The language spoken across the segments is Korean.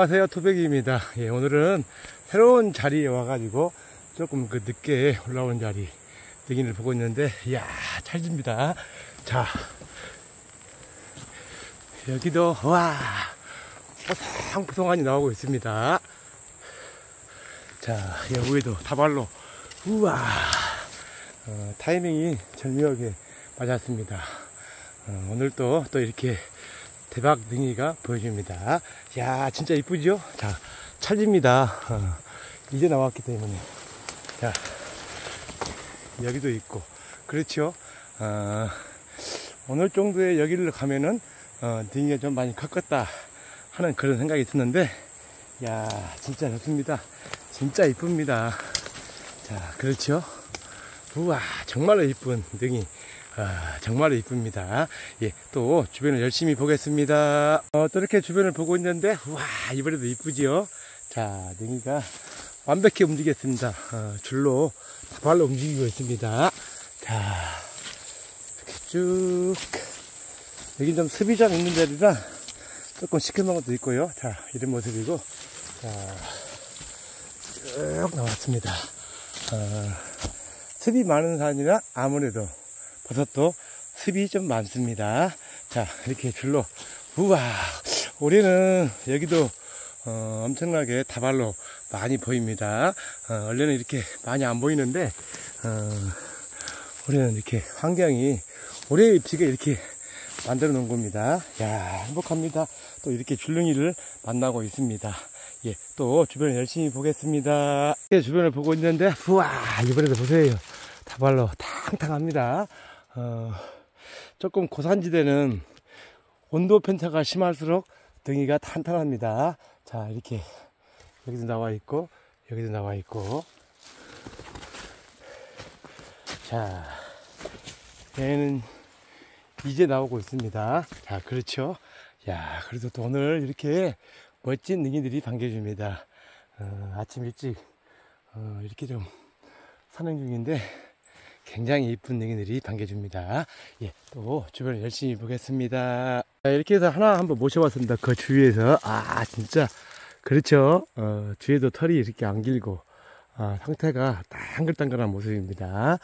안녕하세요 토백이입니다. 예, 오늘은 새로운 자리에 와가지고 조금 그 늦게 올라온 자리 등인을 보고 있는데 이야 찰집니다. 자 여기도 와 포송포송하니 나오고 있습니다. 자 여기도 다발로 우와 어, 타이밍이 절묘하게 맞았습니다. 어, 오늘 또, 또 이렇게 대박 능이가 보여줍니다. 야 진짜 이쁘죠? 자, 찰집니다. 어, 이제 나왔기 때문에. 자, 여기도 있고. 그렇죠? 어, 오늘 정도의 여기를 가면은, 어, 능이가 좀 많이 컸겠다 하는 그런 생각이 드는데, 야 진짜 좋습니다. 진짜 이쁩니다. 자, 그렇죠? 우와, 정말로 이쁜 능이. 아, 정말 이쁩니다. 예, 또 주변을 열심히 보겠습니다. 어, 또 이렇게 주변을 보고 있는데, 와, 이번에도 이쁘지요? 자, 능이가 완벽히 움직였습니다. 어, 줄로 발로 움직이고 있습니다. 자, 이렇게 쭉. 여기 좀 습이장 있는 자리라 조금 시큼한 것도 있고요. 자, 이런 모습이고, 자, 쭉 나왔습니다. 어, 습이 많은 산이라 아무래도 버섯도 습이 좀 많습니다. 자, 이렇게 줄로, 우와, 올해는 여기도 어, 엄청나게 다발로 많이 보입니다. 어, 원래는 이렇게 많이 안 보이는데, 어, 올해는 이렇게 환경이, 올해의 비가 이렇게 만들어 놓은 겁니다. 야 행복합니다. 또 이렇게 줄눈이를 만나고 있습니다. 예, 또 주변을 열심히 보겠습니다. 예, 주변을 보고 있는데, 우와, 이번에도 보세요. 다발로 탕탕합니다. 어, 조금 고산지대는 온도 편차가 심할수록 등이가 탄탄합니다. 자, 이렇게 여기도 나와 있고, 여기도 나와 있고. 자, 얘는 이제 나오고 있습니다. 자, 그렇죠. 야, 그래도 또 오늘 이렇게 멋진 능이들이 반겨줍니다. 어, 아침 일찍 어, 이렇게 좀 산행 중인데 굉장히 이쁜 능이들이 반겨줍니다. 예, 또 주변을 열심히 보겠습니다. 자, 이렇게 해서 하나 한번 모셔봤습니다. 그 주위에서 아 진짜 그렇죠. 어, 주위에도 털이 이렇게 안 길고 아, 상태가 당글당글한 모습입니다.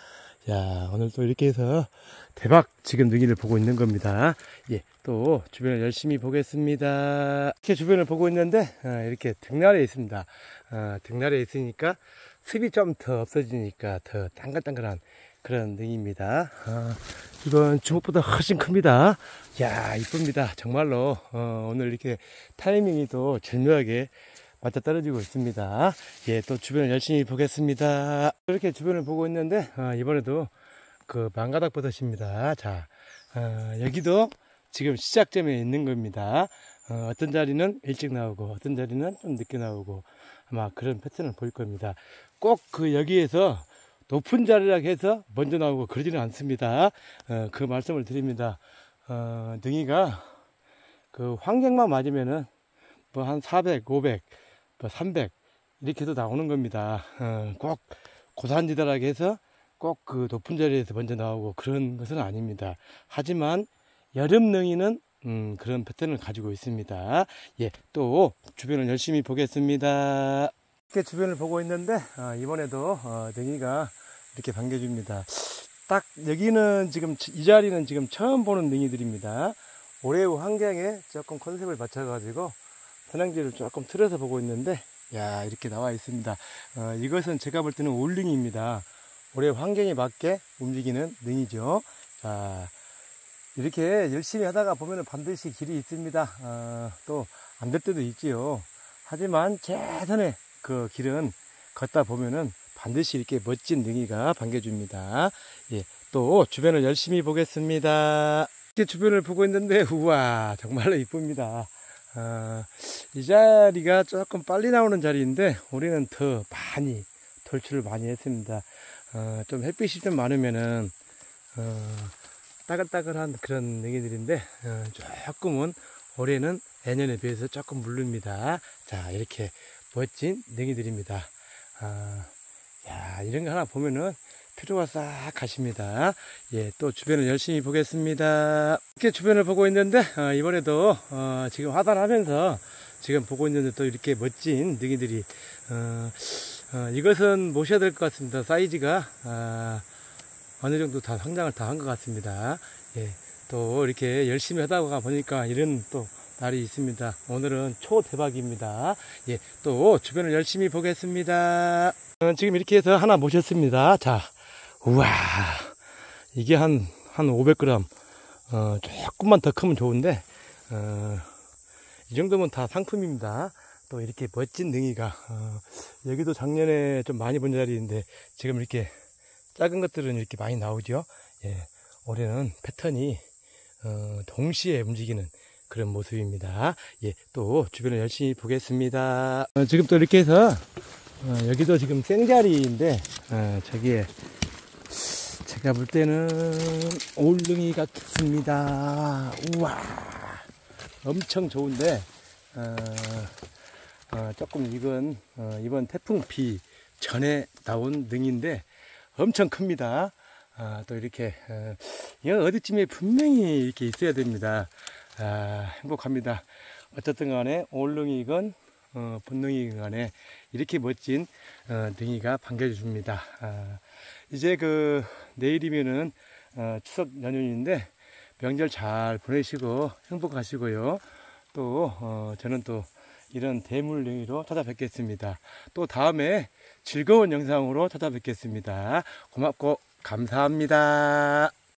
야 오늘 또 이렇게 해서 대박 지금 능이를 보고 있는 겁니다. 예, 또 주변을 열심히 보겠습니다. 이렇게 주변을 보고 있는데 어, 이렇게 등날에 있습니다. 어, 등날에 있으니까 습이 좀 더 없어지니까 더 당글당글한 그런 능입니다. 어, 이건 주먹보다 훨씬 큽니다. 야 이쁩니다. 정말로 어, 오늘 이렇게 타이밍이 또 절묘하게 맞아 떨어지고 있습니다. 예, 또 주변을 열심히 보겠습니다. 이렇게 주변을 보고 있는데 어, 이번에도 그 망가닥 버섯입니다. 자, 어, 여기도 지금 시작점에 있는 겁니다. 어, 떤 자리는 일찍 나오고 어떤 자리는 좀 늦게 나오고 아마 그런 패턴을 보일 겁니다. 꼭 그 여기에서 높은 자리라 해서 먼저 나오고 그러지는 않습니다. 어, 그 말씀을 드립니다. 어, 능이가 그 환경만 맞으면은 뭐 한 400, 500, 뭐 300 이렇게 해도 나오는 겁니다. 어, 꼭 고산지대라 해서 꼭 그 높은 자리에서 먼저 나오고 그런 것은 아닙니다. 하지만 여름 능이는 음, 그런 패턴을 가지고 있습니다. 예, 또 주변을 열심히 보겠습니다. 이렇게 주변을 보고 있는데 어, 이번에도 어, 능이가 이렇게 반겨줍니다. 딱 여기는 지금 이 자리는 지금 처음 보는 능이들입니다. 올해의 환경에 조금 컨셉을 맞춰가지고 선양지를 조금 틀어서 보고 있는데 야 이렇게 나와 있습니다. 어, 이것은 제가 볼 때는 올링입니다. 올해 환경에 맞게 움직이는 능이죠. 자 이렇게 열심히 하다가 보면 반드시 길이 있습니다. 어, 또안 될 때도 있지요. 하지만 최선의 그 길은 걷다 보면은 반드시 이렇게 멋진 능이가 반겨줍니다. 예, 또 주변을 열심히 보겠습니다. 이렇게 주변을 보고 있는데 우와 정말로 이쁩니다. 어, 이 자리가 조금 빨리 나오는 자리인데 우리는 더 많이 돌출을 많이 했습니다. 어, 좀 햇빛이 좀 많으면은 어, 따글따글한 그런 능이들인데 어, 조금은 올해는 예년에 비해서 조금 물릅니다. 자 이렇게 멋진 냉이들입니다. 아, 야, 이런 거 하나 보면은 피로가 싹 가십니다. 예, 또 주변을 열심히 보겠습니다. 이렇게 주변을 보고 있는데, 어, 이번에도, 어, 지금 화단하면서 지금 보고 있는데 또 이렇게 멋진 능이들이 어, 어, 이것은 모셔야 될 것 같습니다. 사이즈가 아, 어느 정도 다 성장을 다 한 것 같습니다. 예, 또 이렇게 열심히 하다가 보니까 이런 또 날이 있습니다. 오늘은 초대박입니다. 예, 또 주변을 열심히 보겠습니다. 어, 지금 이렇게 해서 하나 모셨습니다. 자, 우와, 이게 한, 한 500g, 어, 조금만 더 크면 좋은데, 어, 이 정도면 다 상품입니다. 또 이렇게 멋진 능이가, 어, 여기도 작년에 좀 많이 본 자리인데, 지금 이렇게 작은 것들은 이렇게 많이 나오죠. 예, 올해는 패턴이, 어, 동시에 움직이는 그런 모습입니다. 예, 또 주변을 열심히 보겠습니다. 어, 지금 또 이렇게 해서 어, 여기도 지금 생자리인데 어, 저기에 제가 볼 때는 올릉이 같습니다. 우와, 엄청 좋은데 어, 어, 조금 이건 어, 이번 태풍 비 전에 나온 능인데 엄청 큽니다. 아, 또 이렇게 어, 이건 어디쯤에 분명히 이렇게 있어야 됩니다. 아, 행복합니다. 어쨌든 간에 올릉이건 어, 본능이건 간에 이렇게 멋진 어, 능이가 반겨줍니다. 아, 이제 그 내일이면은 어, 추석 연휴인데 명절 잘 보내시고 행복하시고요. 또 어, 저는 또 이런 대물능이로 찾아뵙겠습니다. 또 다음에 즐거운 영상으로 찾아뵙겠습니다. 고맙고 감사합니다.